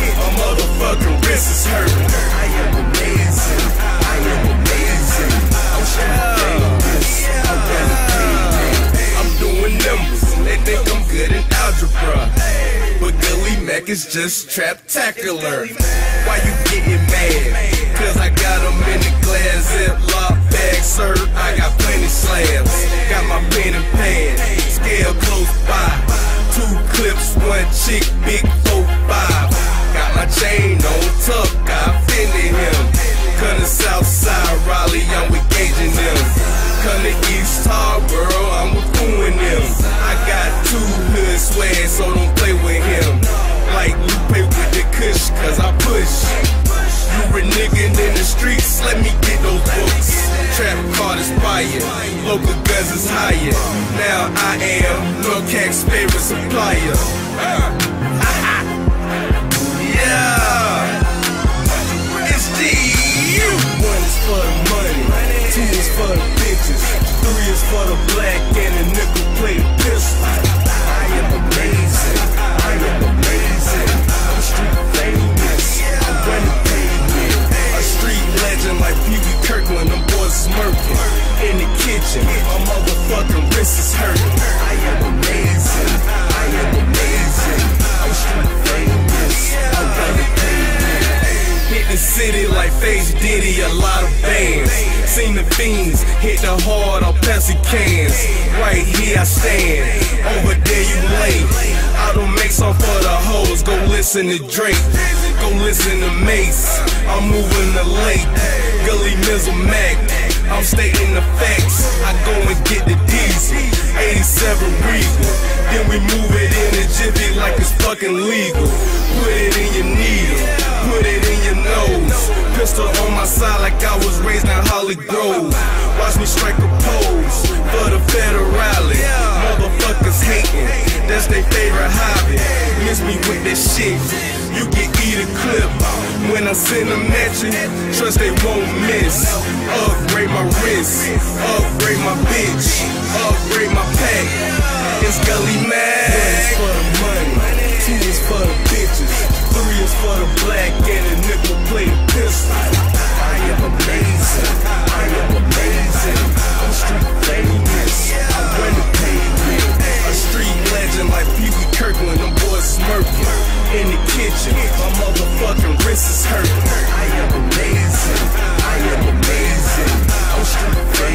hit. A motherfucking wrist is hurting. I am amazing. I am amazing. I'm trying this. I'm dedicated. I'm doing numbers. They think I'm good in algebra. But Gully Mac is just traptacular. Why you getting mad? Cause I got them in the glass ziplock bag, sir. I got plenty slaves. East Harbor, I'm with fooling them. I got two hood swag, so don't play with him. Like Lupe with the kush, cause I push. You a nigga in the streets, let me get those books. Trap card is fire, local guns is higher. Now I am Norcac's favorite supplier. Kitchen, my motherfucking wrist is hurting. I am amazing, I am amazing. I'm street famous, I'm running pavement. Hit the city like Face Diddy, a lot of bands. Seen the fiends hit the hard on Pepsi cans. Right here I stand, over there you lay. I don't make song for the hoes, go listen to Drake. Go listen to Mace, I'm moving the lake. Gully Mizzle Mac, I'm stating the facts. Fucking legal. Put it in your needle, put it in your nose. Pistol on my side like I was raised in Holly Grove. Watch me strike a pose for the federale. Motherfuckers hating, that's their favorite hobby. Miss me with that shit, you can eat a clip. When I send them at you, trust they won't miss. Upgrade my wrist, upgrade my bitch, upgrade my pack. It's Gully Mag. black and a nickel plate pistol. I am amazing. I am amazing. I'm street famous. I win the pavement. A street legend like Pee Wee Kirkland. Them boys smirking in the kitchen. My motherfucking wrist is hurting. I am amazing. I am amazing. I'm street famous.